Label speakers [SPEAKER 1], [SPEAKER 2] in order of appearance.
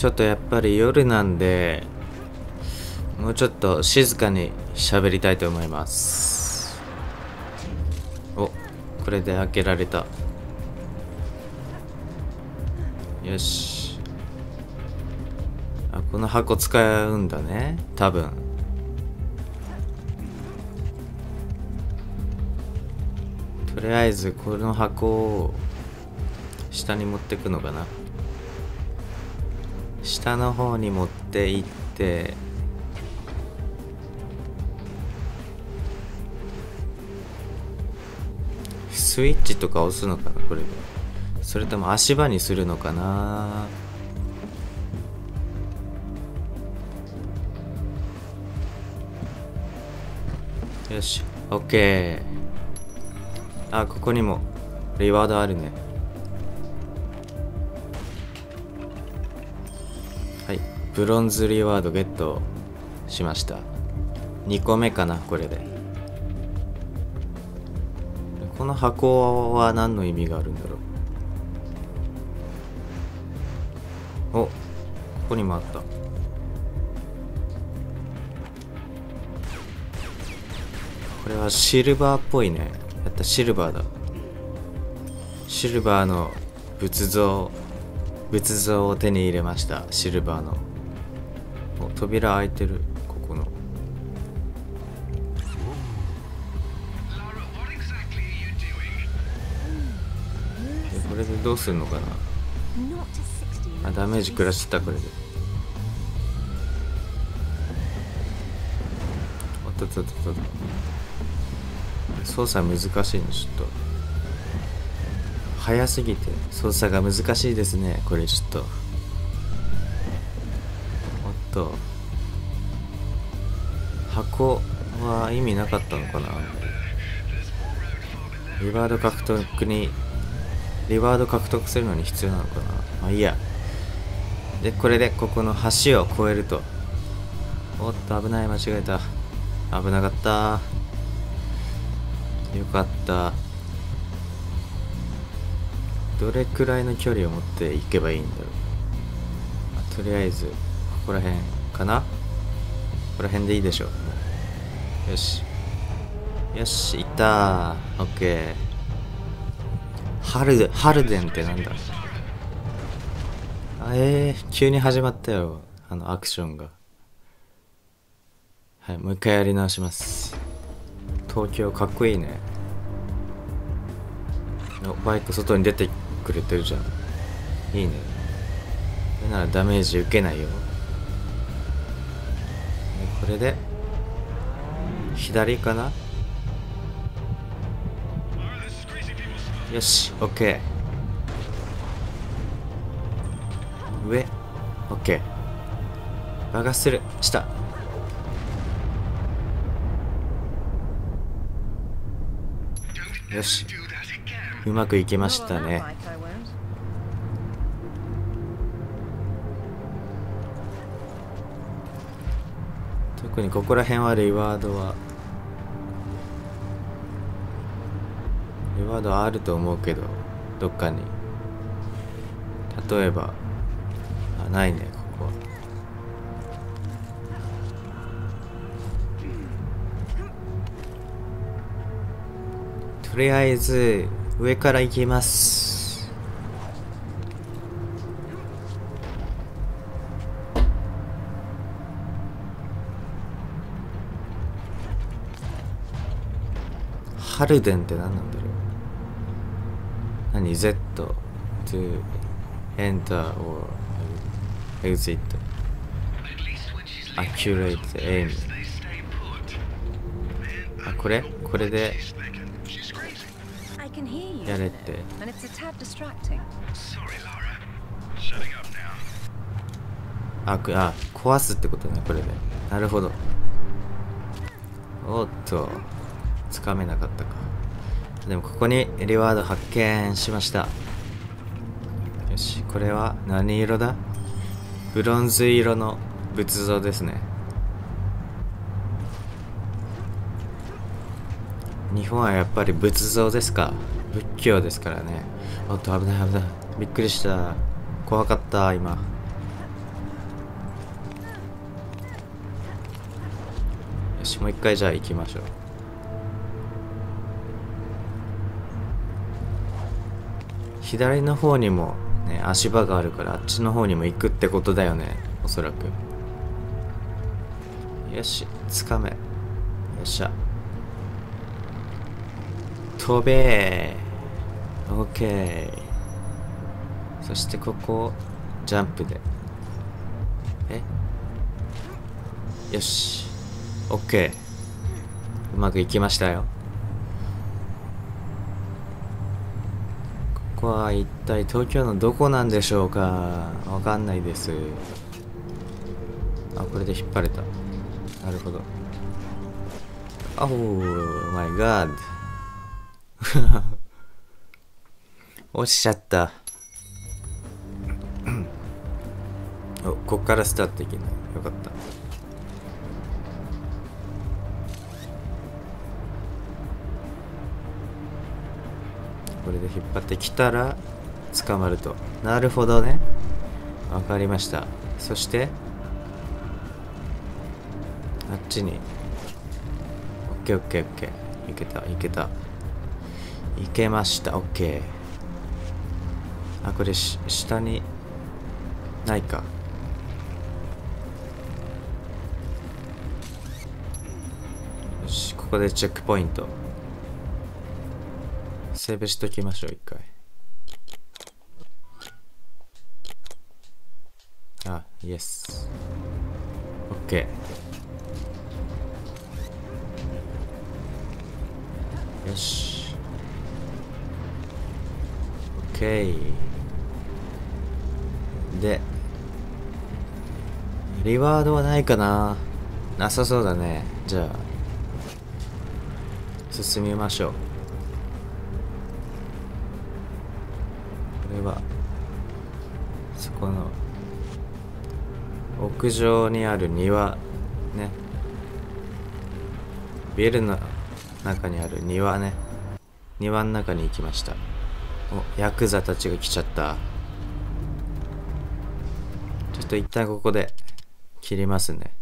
[SPEAKER 1] ちょっとやっぱり夜なんでもうちょっと静かに喋りたいと思います。おこれで開けられた。よし。あこの箱使うんだね。多分。とりあえずこの箱を下に持ってくのかな。下の方に持って行ってスイッチとか押すのかなこれそれとも足場にするのかな。よし OK あここにもリワードあるね。ブロンズリワードゲットしました。2個目かなこれで。この箱は何の意味があるんだろう？おここにもあった。これはシルバーっぽいね。やったシルバーだ。シルバーの仏像仏像を手に入れましたシルバーの。扉開いてるここの。これでどうするのかな。あダメージ食らっちゃったこれで。おっとっとっとっと。操作難しいのちょっと。早すぎて。操作が難しいですねこれちょっと。と箱は意味なかったのかな。リワード獲得にリワード獲得するのに必要なのかな。まあいいや。でこれでここの橋を越えると。おっと危ない間違えた。危なかった。よかった。どれくらいの距離を持っていけばいいんだろう。とりあえず。ここら辺かな？ここら辺でいいでしょう。よし。よし行った。オッケー。ハルハルデンってなんだ？あえー、急に始まったよ。あのアクションが。はいもう一回やり直します。東京かっこいいね。バイク外に出てくれてるじゃん。いいね。それならダメージ受けないよ。れで左かな？よし OK 上 OK 爆発する。下。よし。うまくいきましたね。特にここら辺はリワードはリワードはあると思うけどどっかに。例えばあないねここは。とりあえず上から行きます。ハルデンって何なんだろう？何？Z to enter or exit accurate aim あこれ？これでやれって。あくあ壊すってことねこれで。なるほど。おっと。つかめなかったか。でもここにリワード発見しました。よしこれは何色だ？ブロンズ色の仏像ですね。日本はやっぱり仏像ですか？仏教ですからね。おっと危ない危ない。びっくりした。怖かった今。よしもう一回じゃあ行きましょう。左の方にもね足場があるからあっちの方にも行くってことだよねおそらく。よしつかめ。よっしゃ。飛べ。ーオッケー。そしてここをジャンプで。え？よし。オッケー。うまくいきましたよ。ここは一体東京のどこなんでしょうか？わかんないです。あこれで引っ張れた。なるほど。あおーマイガー落ちちゃった。おこっからスタートできないよかった。これで引っ張ってきたら捕まると。なるほどね。わかりました。そしてあっちに。オッケーオッケーオッケー。いけたいけた。いけました。オッケー。あこれし下にないか。よしここでチェックポイント。セーブしときましょう一回。あイエスオッケー。よし。オッケー。でリワードはないかな。なさそうだね。じゃあ進みましょう。れはそこの屋上にある庭ね。ビルの中にある庭ね。庭の中に行きました。おヤクザたちが来ちゃった。ちょっと一旦ここで切りますね。